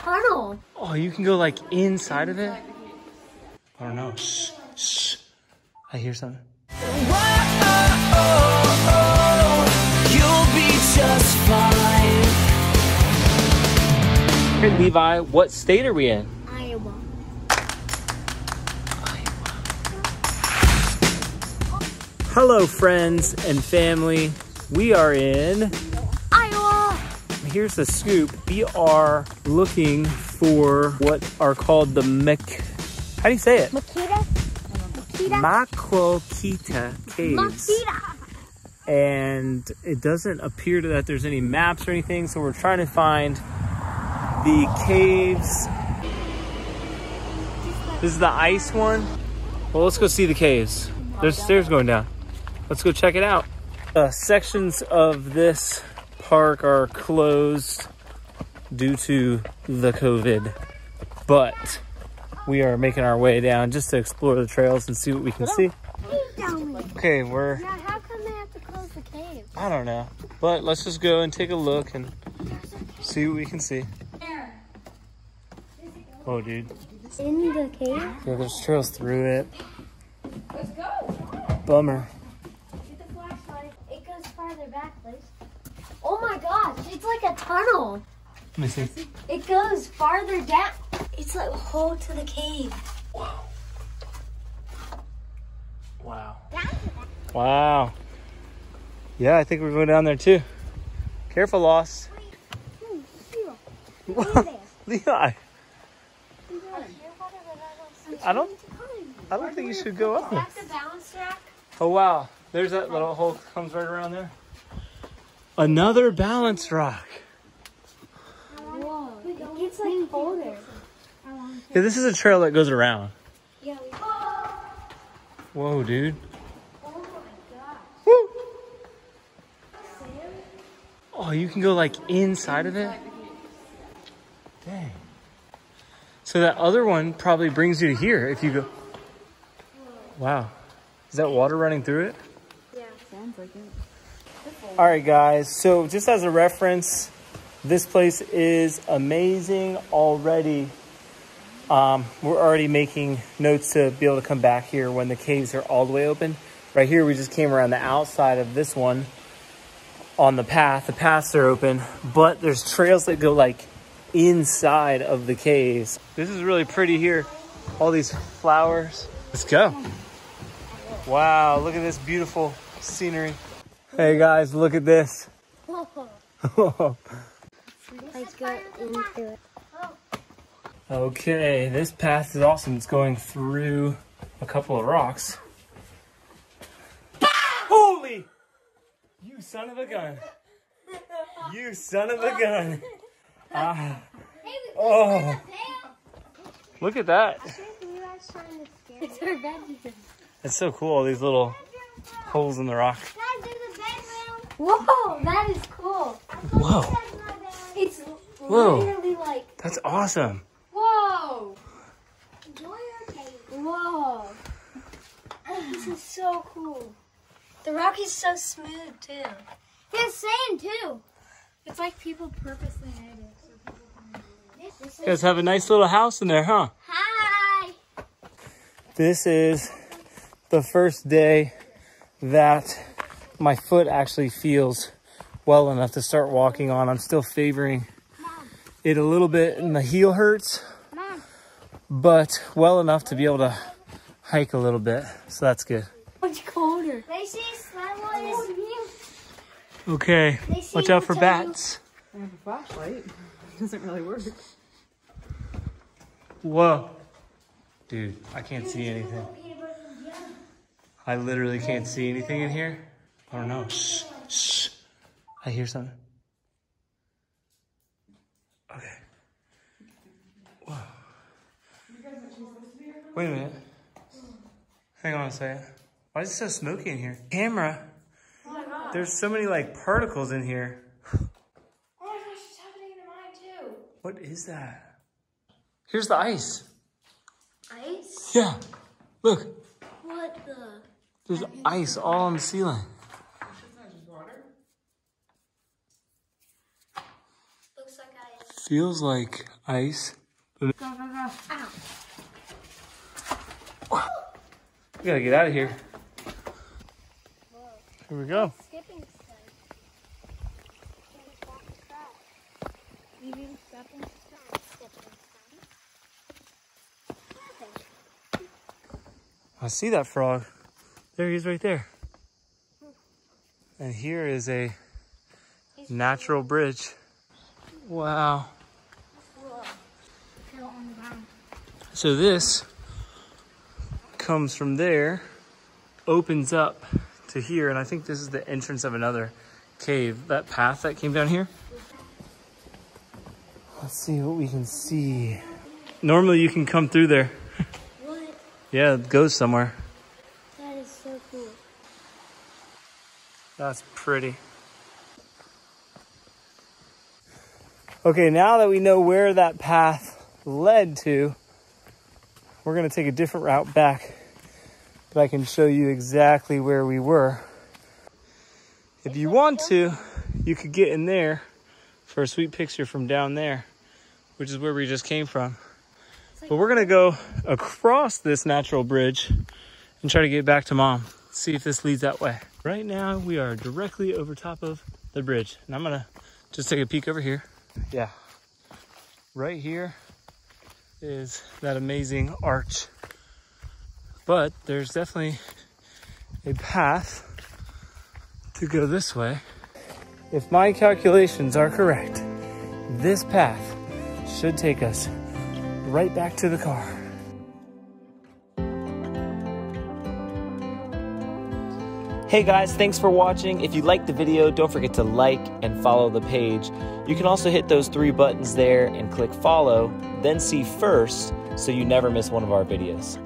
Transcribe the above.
tunnel. Oh, you can go like inside of it? I don't know. Shh, shh. I hear something. You'll be just fine. Hey, Levi, what state are we in? Iowa. Hello, friends and family. We are in. Here's the scoop. We are looking for what are called the Mc. How do you say it? Makita. Makita. Maquoketa Caves. Makita. and it doesn't appear that there's any maps or anything so we're trying to find the caves this is the ice one well let's go see the caves there's stairs going down let's go check it out uh, sections of this park are closed due to the covid but we are making our way down just to explore the trails and see what we can see okay we're how come they have to close the cave? I don't know. But let's just go and take a look and see what we can see. Oh, dude. In the cave? Yeah, there's trails through it. Let's go. Bummer. Get the flashlight. It goes farther back, please. Oh my gosh, it's like a tunnel. Let me see. It goes farther down. It's like a hole to the cave. Wow. Wow. Wow. Yeah, I think we're going down there too. Careful, Lost. Levi, I don't, I don't think you should go up. That's the balance rack. Oh wow, there's that little hole comes right around there. Another balance rock. Whoa. It gets like colder. Yeah, this is a trail that goes around. Yeah, we Whoa, dude. Oh my god. Woo! Oh, you can go like inside of it? Dang. So that other one probably brings you to here if you go. Wow. Is that water running through it? Yeah. All right, guys. So just as a reference, this place is amazing already. Um, we're already making notes to be able to come back here when the caves are all the way open. Right here, we just came around the outside of this one on the path. The paths are open, but there's trails that go like inside of the caves. This is really pretty here. All these flowers. Let's go. Wow, look at this beautiful scenery. Hey guys, look at this. Okay, this path is awesome. It's going through a couple of rocks. Holy! You son of a gun. You son of a gun. Ah. Oh, look at that. It's so cool, all these little holes in the rock. Whoa, that is cool. Whoa, It's Whoa. literally like, that's awesome. whoa. Whoa. This is so cool. The rock is so smooth too. It's sand too. It's like people purposely made it. So people can You guys have a nice little house in there, huh? Hi. This is the first day that my foot actually feels well enough to start walking on. I'm still favoring it a little bit and the heel hurts, Mom. but well enough to be able to hike a little bit. So that's good. Much colder. They see Slimer oh, Okay, watch out for what's on you. bats. I have a flashlight. doesn't really work. Whoa. Dude, I can't see anything. I literally can't see anything in here. I don't know. Shh, shh. I hear something. Okay. Whoa. Wait a minute. Hang on a second. Why is it so smoky in here? Camera. There's so many like particles in here. Oh my gosh, it's happening to mine too. What is that? Here's the ice. Ice? Yeah. Look. What the? There's ice all on the ceiling. Looks like Feels like ice. Go, go, go. Ow. We gotta get out of here. Here we go. Skipping stone. Can we walk across? You do stepping stone. Stepping stone. I see that frog. There he is right there. And here is a natural bridge. Wow. Whoa. Fell on the ground. So this comes from there, opens up to here, and I think this is the entrance of another cave. That path that came down here. Let's see what we can see. Normally you can come through there. What? Yeah, it goes somewhere. That is so cool. That's pretty. Okay, now that we know where that path led to, we're going to take a different route back. But I can show you exactly where we were. If you want to, you could get in there for a sweet picture from down there, which is where we just came from. But we're going to go across this natural bridge and try to get back to mom. See if this leads that way. Right now, we are directly over top of the bridge. And I'm gonna just take a peek over here. Yeah. Right here is that amazing arch. But there's definitely a path to go this way. If my calculations are correct, this path should take us right back to the car. Hey guys, thanks for watching. If you liked the video, don't forget to like and follow the page. You can also hit those three buttons there and click follow, then see first so you never miss one of our videos.